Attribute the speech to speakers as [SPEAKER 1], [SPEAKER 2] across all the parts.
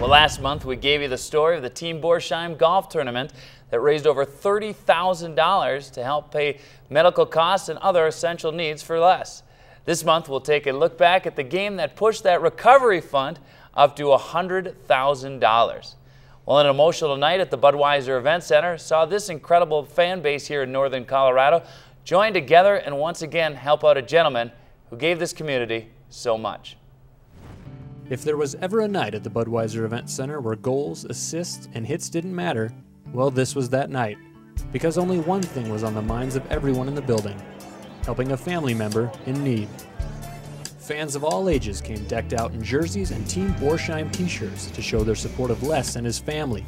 [SPEAKER 1] Well, last month we gave you the story of the Team Borsheim golf tournament that raised over $30,000 to help pay medical costs and other essential needs for Les. This month we'll take a look back at the game that pushed that recovery fund up to $100,000. Well, an emotional night at the Budweiser Event Center saw this incredible fan base here in northern Colorado join together and once again help out a gentleman who gave this community so much.
[SPEAKER 2] If there was ever a night at the Budweiser Event Center where goals, assists, and hits didn't matter, well, this was that night. Because only one thing was on the minds of everyone in the building helping a family member in need. Fans of all ages came decked out in jerseys and Team Borsheim t shirts to show their support of Les and his family.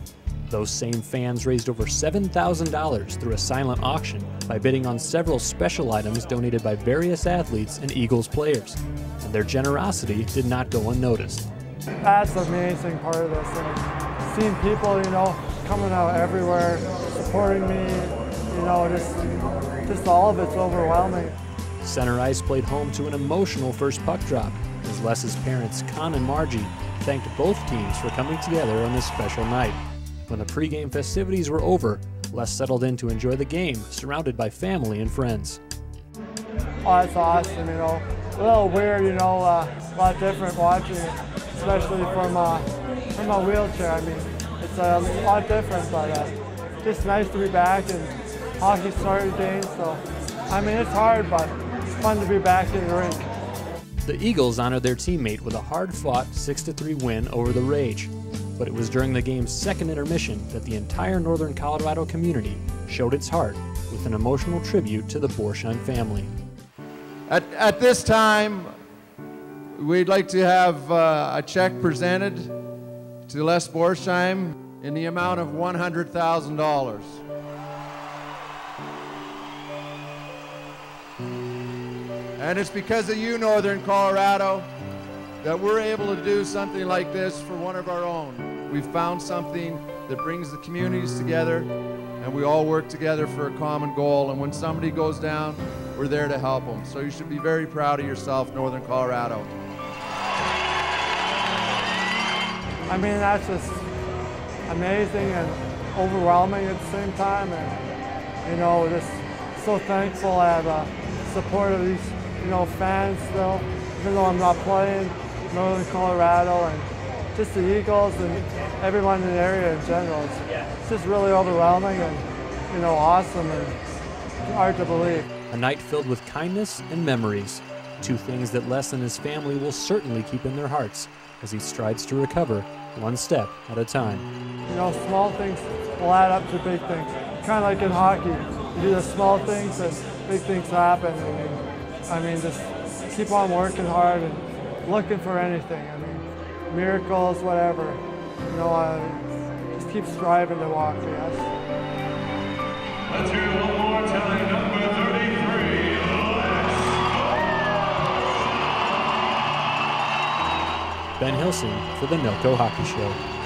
[SPEAKER 2] Those same fans raised over $7,000 through a silent auction by bidding on several special items donated by various athletes and Eagles players. And their generosity did not go unnoticed.
[SPEAKER 3] That's the amazing part of this. And seeing people, you know, coming out everywhere, supporting me, you know, just, just all of it's overwhelming.
[SPEAKER 2] Center Ice played home to an emotional first puck drop as Les's parents, Con and Margie, thanked both teams for coming together on this special night. When the pregame festivities were over, Les settled in to enjoy the game, surrounded by family and friends.
[SPEAKER 3] Oh, it's awesome, you know. A little weird, you know, uh, a lot different watching it, especially from, uh, from a wheelchair. I mean, it's a lot different, but uh, just nice to be back and hockey started again. So, I mean, it's hard, but it's fun to be back in the rink.
[SPEAKER 2] The Eagles honored their teammate with a hard-fought 6-3 win over the Rage. But it was during the game's second intermission that the entire northern Colorado community showed its heart with an emotional tribute to the Borsheim family.
[SPEAKER 4] At, at this time, we'd like to have uh, a check presented to Les Borsheim in the amount of $100,000. And it's because of you, Northern Colorado, that we're able to do something like this for one of our own. We've found something that brings the communities together, and we all work together for a common goal. And when somebody goes down, we're there to help them. So you should be very proud of yourself, Northern Colorado.
[SPEAKER 3] I mean, that's just amazing and overwhelming at the same time. And, you know, just so thankful I have uh, support of these, you know, fans still, even though I'm not playing, Northern Colorado and just the Eagles and everyone in the area in general. It's, it's just really overwhelming and, you know, awesome and hard to believe.
[SPEAKER 2] A night filled with kindness and memories, two things that Les and his family will certainly keep in their hearts as he strides to recover one step at a time.
[SPEAKER 3] You know, small things will add up to big things. Kind of like in hockey, you do the small things and big things happen. I mean, I mean, just keep on working hard and looking for anything. I mean, miracles, whatever. You know, uh, just keep striving to walk, yes.
[SPEAKER 5] Let's hear it one more time, number 33,
[SPEAKER 2] Ben Huelsing for the Milko Hockey Show.